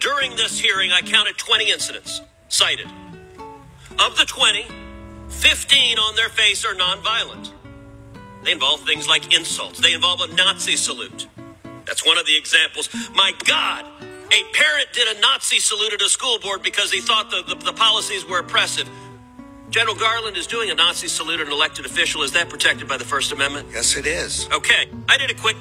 During this hearing, I counted 20 incidents cited. Of the 20, 15 on their face are nonviolent. They involve things like insults. They involve a Nazi salute. That's one of the examples. My God, a parent did a Nazi salute at a school board because he thought the, the, the policies were oppressive. General Garland is doing a Nazi salute at an elected official. Is that protected by the First Amendment? Yes, it is. Okay, I did a quick